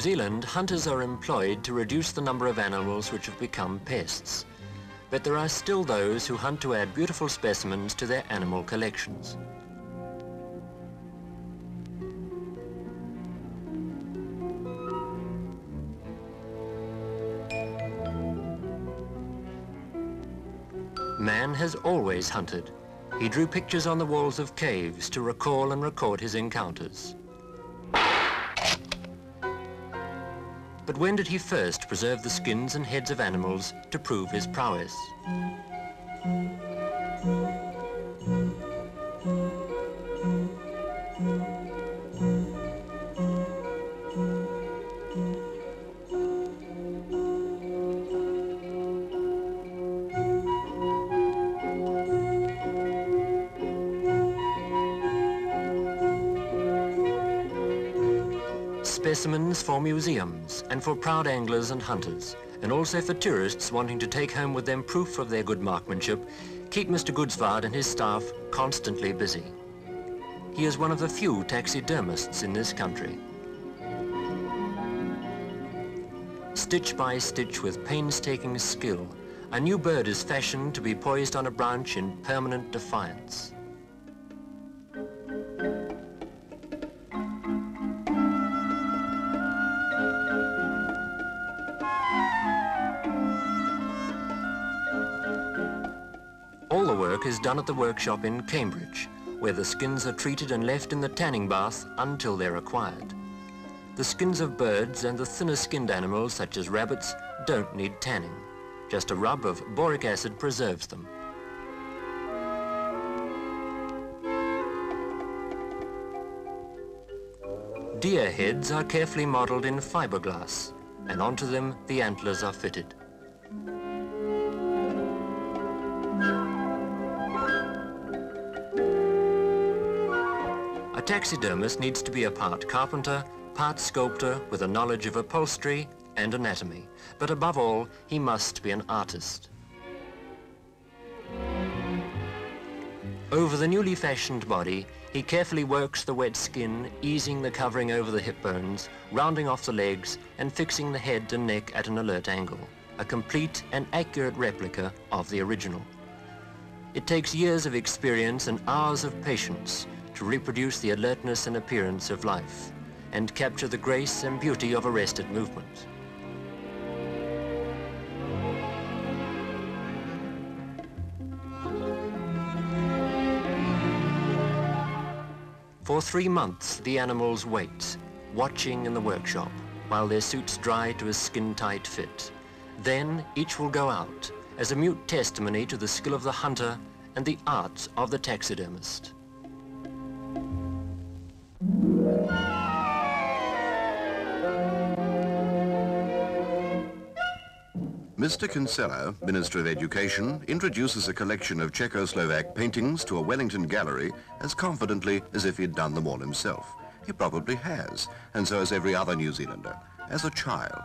Zealand, hunters are employed to reduce the number of animals which have become pests. But there are still those who hunt to add beautiful specimens to their animal collections. Man has always hunted. He drew pictures on the walls of caves to recall and record his encounters. But when did he first preserve the skins and heads of animals to prove his prowess? Specimens for museums and for proud anglers and hunters, and also for tourists wanting to take home with them proof of their good markmanship, keep Mr. Goodsvard and his staff constantly busy. He is one of the few taxidermists in this country. Stitch by stitch with painstaking skill, a new bird is fashioned to be poised on a branch in permanent defiance. Done at the workshop in Cambridge, where the skins are treated and left in the tanning bath until they're acquired. The skins of birds and the thinner skinned animals such as rabbits don't need tanning. Just a rub of boric acid preserves them. Deer heads are carefully modelled in fiberglass and onto them the antlers are fitted. Taxidermist needs to be a part carpenter, part sculptor with a knowledge of upholstery and anatomy. But above all, he must be an artist. Over the newly fashioned body, he carefully works the wet skin, easing the covering over the hip bones, rounding off the legs, and fixing the head and neck at an alert angle. A complete and accurate replica of the original. It takes years of experience and hours of patience to reproduce the alertness and appearance of life and capture the grace and beauty of arrested movement. For three months, the animals wait, watching in the workshop, while their suits dry to a skin-tight fit. Then each will go out as a mute testimony to the skill of the hunter and the art of the taxidermist. Mr. Kinsella, Minister of Education, introduces a collection of Czechoslovak paintings to a Wellington gallery as confidently as if he'd done them all himself. He probably has, and so has every other New Zealander, as a child.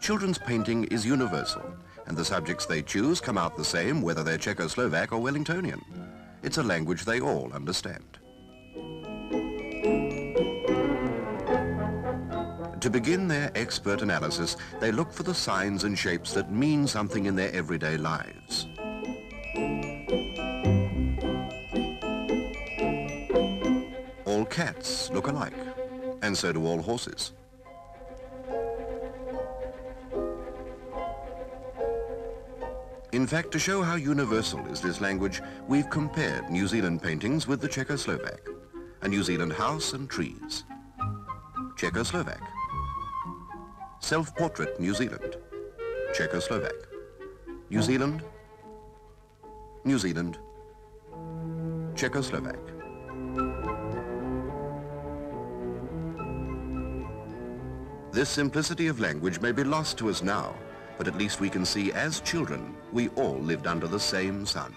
Children's painting is universal, and the subjects they choose come out the same whether they're Czechoslovak or Wellingtonian. It's a language they all understand. To begin their expert analysis, they look for the signs and shapes that mean something in their everyday lives. All cats look alike, and so do all horses. In fact, to show how universal is this language, we've compared New Zealand paintings with the Czechoslovak. A New Zealand house and trees. Czechoslovak. Self-portrait New Zealand. Czechoslovak. New hmm. Zealand. New Zealand. Czechoslovak. This simplicity of language may be lost to us now, but at least we can see as children, we all lived under the same sun.